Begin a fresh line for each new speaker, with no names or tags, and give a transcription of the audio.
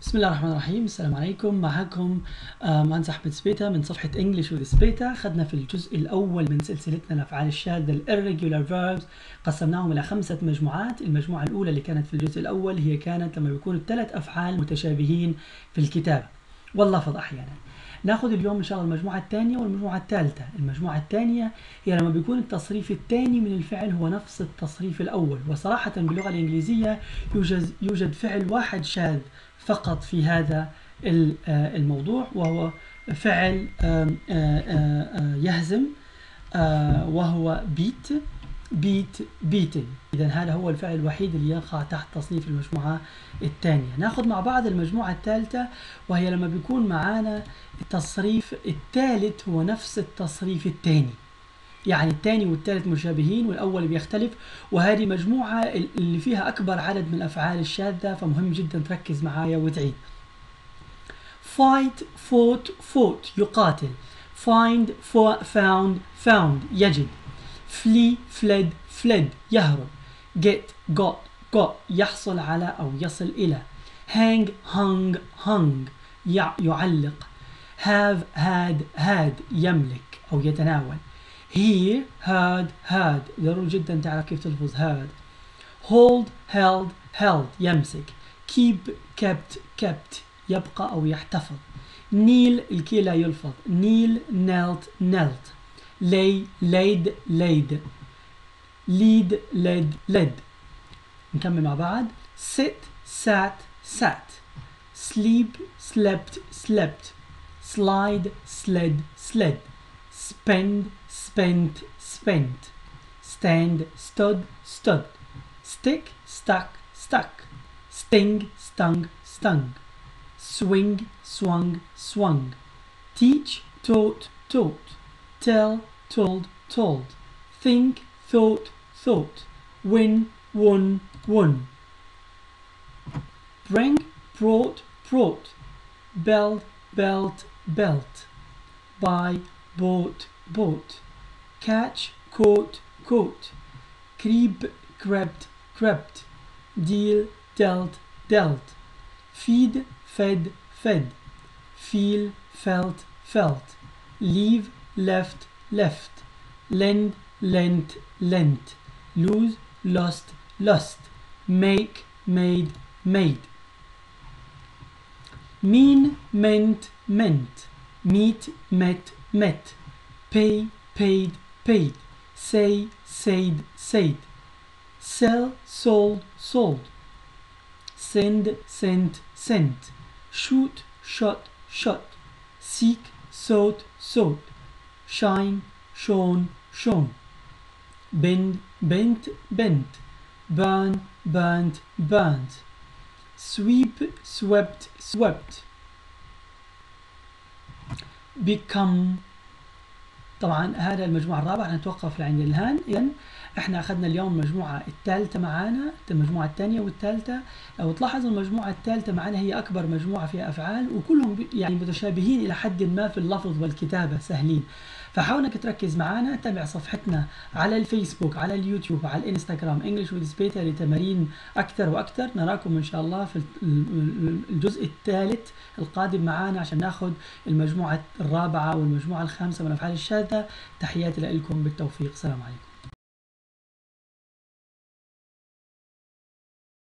بسم الله الرحمن الرحيم. السلام عليكم. معكم آه، مهندس احمد سبيتا من صفحة انجلش وذ سبيتا اخذنا في الجزء الأول من سلسلتنا الأفعال الشاذة الirregular verbs. قسمناهم إلى خمسة مجموعات. المجموعة الأولى اللي كانت في الجزء الأول هي كانت لما بيكون الثلاث أفعال متشابهين في الكتابة. واللفظ أحيانا. ناخذ اليوم إن شاء الله المجموعة الثانية والمجموعة الثالثة. المجموعة الثانية هي لما بيكون التصريف الثاني من الفعل هو نفس التصريف الأول. وصراحه باللغة الإنجليزية يوجد يوجد فعل واحد شاذ فقط في هذا آه، الموضوع وهو فعل آه، آه، يهزم وهو بيت بيت بيتن اذا هذا هو الفعل الوحيد اللي يقع تحت تصنيف المجموعة الثانية. نأخذ مع بعض المجموعة الثالثة وهي لما بيكون معانا التصريف الثالث هو نفس التصريف الثاني. يعني الثاني والثالث مشابهين والأول بيختلف وهذه مجموعة اللي فيها أكبر عدد من الأفعال الشاذة فمهم جدا تركز معايا وتعيد. Fight fought fought يقاتل. Find fo- found found يجد. Flee fled fled يهرب. Get got got يحصل على أو يصل إلى. Hang hung hung يع- يعلق. Have had had يملك أو يتناول. hear heard heard ضروري جدا تعرف كيف تلفظ heard hold held held يمسك keep kept kept يبقى أو يحتفظ kneel الكي لا يلفظ kneel knelt knelt lay laid laid lead led led نكمل مع بعض sit sat sat sleep slept slept slide sled sled spend spent spent stand stood stood stick stuck stuck sting stung stung. Swing swung swung. Teach taught taught. Tell told told. Think thought thought. Win won won. Bring brought brought. Belt belt belt. Buy bought bought catch caught caught creep crept crept. Deal dealt dealt. Feed fed fed. Feel felt felt. Leave left left. Lend lent lent. Lose lost lost. Make made made. Mean meant meant. Meet met met. Pay paid paid say said said. Sell sold sold. Send sent sent. Shoot shot shot. Seek sought sought shine shone shone. Bend bent bent. Burn burnt burnt. Sweep swept swept. Become طبعا هذا المجموعة الرابعة نتوقف عند الآن إذن إحنا أخذنا اليوم المجموعة الثالثة معانا المجموعة الثانية والثالثة. لو تلاحظوا المجموعة الثالثة معانا هي أكبر مجموعة فيها أفعال وكلهم يعني متشابهين إلى حد ما في اللفظ والكتابة سهلين. فحاول إنك تركز معانا تابع صفحتنا على الفيسبوك على اليوتيوب على الإنستغرام إنجلش وذ سبيتا لتمارين أكثر وأكثر. نراكم إن شاء الله في ال- ال- الجزء الثالث القادم معانا عشان ناخذ المجموعة الرابعة والمجموعة الخامسة من الأفعال الشاذة. تحياتي لكم بالتوفيق. السلام عليكم.